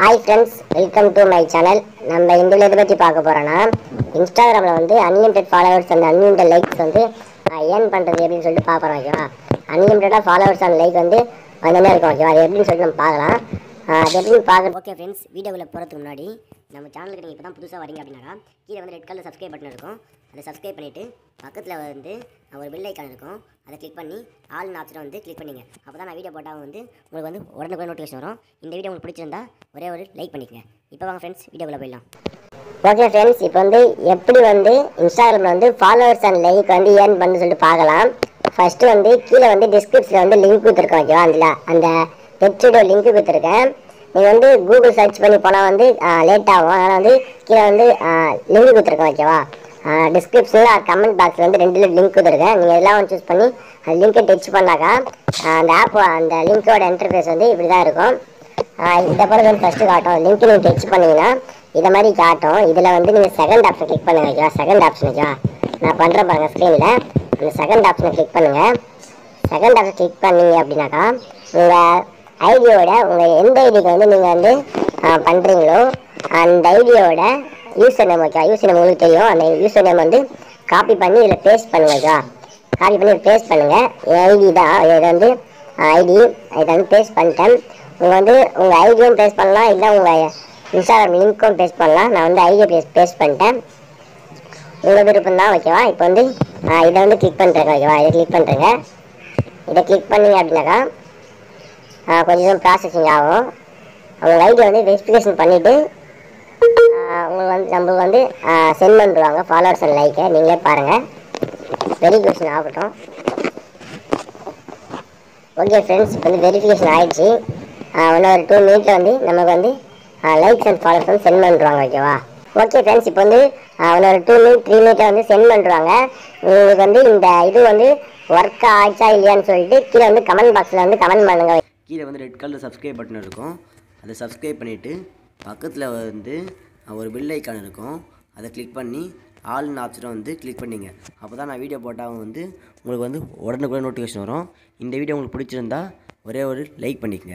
Hi friends welcome to my channel நம்ம இந்த இதை பற்றி பார்க்க போகிறோன்னா இன்ஸ்டாகிராமில் வந்து unlimited followers and unlimited likes வந்து ஏர்ன் பண்ணுறது எப்படின்னு சொல்லிட்டு பார்க்குறோம் ஓகேவா அன்லிமிட்டடாக ஃபாலோவர்ஸ் அண்ட் லைக் வந்து வந்துனே இருக்கும் ஓகேவா அது எப்படின்னு சொல்லிட்டு நம்ம பார்க்கலாம். ஓகே ஃப்ரெண்ட்ஸ் வீடியோவில் போகிறதுக்கு முன்னாடி நம்ம சேனலுக்கு நீங்கள் இப்போ தான் புதுசாக வரீங்க அப்படின்னாக்கா கீழே வந்து ரெட் கலர் சப்ஸ்கிரைப் பட்டன் இருக்கும். அதை சப்ஸ்கிரைப் பண்ணிவிட்டு பக்கத்தில் வந்து ஒரு பெல் ஐக்கான் இருக்கும். அதை கிளிக் பண்ணி ஆல் ஆப்ஷனை வந்து கிளிக் பண்ணிங்க. அப்போ தான் நான் வீடியோ போட்டால் வந்து உங்களுக்கு வந்து உடனுக்குடன் நோட்டிஃபிகேஷன் வரும். இந்த வீடியோ உங்களுக்கு பிடிச்சிருந்தா ஒரே ஒரு லைக் பண்ணிக்கங்க. இப்போ வாங்க ஃப்ரெண்ட்ஸ் வீடியோக்குள்ளே போயிடலாம். ஓகே ஃப்ரெண்ட்ஸ் இப்போ வந்து எப்படி வந்து இன்ஸ்டாகிராமில் வந்து ஃபாலோவர்ஸ் அண்ட் லைக் வந்து ஏர்ன் பண்ணு சொல்லிட்டு பார்க்கலாம். ஃபஸ்ட்டு வந்து கீழே வந்து டிஸ்கிரிப்ஷனில் வந்து லிங்க் கொடுத்துருக்கோம் ஓகேவா அதில் அந்த வெப்சைட்டோட லிங்க் கொடுத்துருக்கேன். நீங்கள் வந்து கூகுள் சர்ச் பண்ணி போனால் வந்து லேட் ஆகும். அதனால் வந்து கீழே வந்து லிங்க் கொடுத்துருக்கேன் ஓகேவா டிஸ்கிரிப்ஷனில் கமெண்ட் பாக்ஸில் வந்து ரெண்டு லிங்க் கொடுத்துருக்கேன். நீங்கள் எல்லாம் ஒன்று சூஸ் பண்ணி அந்த லிங்கை டச் பண்ணாக்கா அந்த ஆப் அந்த லிங்கோட இன்டர்ஃபேஸ் வந்து இப்படி தான் இருக்கும். ஆஹ் இதை போல வந்து ஃபஸ்ட்டு காட்டும். லிங்க் நீங்கள் டச் பண்ணீங்கன்னா இதை மாதிரி காட்டும். இதில் வந்து நீங்கள் செகண்ட் ஆப்ஷன் கிளிக் பண்ணுங்க ஓகேவா செகண்ட் ஆப்ஷன் ஓகேவா நான் பண்ணுறேன் பாருங்க ஸ்க்ரீனில் அந்த செகண்ட் ஆப்ஷனை கிளிக் பண்ணுங்கள் செகண்ட் ஆப்ஷன் கிளிக் பண்ணீங்க அப்படின்னாக்கா உங்கள் ஐடியோட உங்கள் எந்த ஐடிக்கு வந்து நீங்கள் வந்து பண்ணுறீங்களோ அந்த ஐடியோட user name okay user name உங்களுக்கு தெரியும். அந்த யூசர் நேம் வந்து காப்பி பண்ணி இதில் பேஸ்ட் பண்ணுங்க காப்பி பண்ணி பேஸ்ட் பண்ணுங்கள் என் ஐடி தான். இதை வந்து ஐடி. இதை வந்து பேஸ்ட் பண்ணிட்டேன். உங்கள் வந்து உங்கள் ஐடியும் பேஸ்ட் பண்ணலாம். இல்லை உங்கள் இன்ஸ்டாகிராம் லிங்க்கும் பேஸ்ட் பண்ணலாம். நான் வந்து ஐடியை பேஸ் பேஸ்ட் பண்ணிட்டேன். உங்கள் விருப்பம் தான் ஓகேவா இப்போ வந்து இதை வந்து கிளிக் பண்ணுறேங்க ஓகேவா இதை கிளிக் பண்ணுறேங்க இதை கிளிக் பண்ணீங்க அப்படின்னாக்கா கொஞ்சம் ப்ராசஸிங் ஆகும். அவங்க ஐடியை வந்து வெரிஃபிகேஷன் பண்ணிவிட்டு உங்களுக்கு வந்து நம்மளுக்கு வந்து சென்ட் பண்ணுவாங்க ஃபாலோவர்ஸ் அண்ட் லைக்கை நீங்களே பாருங்கள் வெரிஃபிகேஷன் ஆகட்டும். ஓகே ஃப்ரெண்ட்ஸ் இப்போ வந்து வெரிஃபிகேஷன் ஆகிடுச்சு இன்னும் ஒரு டூ மினிட்ல வந்து நமக்கு வந்து லைக்ஸ் அண்ட் ஃபாலோவர்ஸ் வந்து சென்ட் பண்ணுறாங்க ஓகேவா ஓகே ஃப்ரெண்ட்ஸ் இப்போ வந்து இன்னும் ஒரு டூ மினிட் த்ரீ மினிட்டை வந்து சென்ட் பண்ணுறாங்க உங்களுக்கு வந்து இந்த இது வந்து ஒர்க் ஆச்சா இல்லையான்னு சொல்லிட்டு கீழே வந்து கமெண்ட் பாக்ஸில் வந்து கமெண்ட் பண்ணுங்க. கீழே வந்து ரெட் கலர் சப்ஸ்கிரைப் பட்டன் இருக்கும். அதை சப்ஸ்கிரைப் பண்ணிவிட்டு பக்கத்தில் வந்து ஒரு பில் ஐக்கான் இருக்கும். அதை கிளிக் பண்ணி ஆள்னு ஆப்ஷனை வந்து கிளிக் பண்ணிங்க. அப்போ தான் நான் வீடியோ போட்டால் வந்து உங்களுக்கு வந்து உடனுக்குடன் நோட்டிஃபிகேஷன் வரும். இந்த வீடியோ உங்களுக்கு பிடிச்சிருந்தா ஒரே ஒரு லைக் பண்ணிக்கங்க.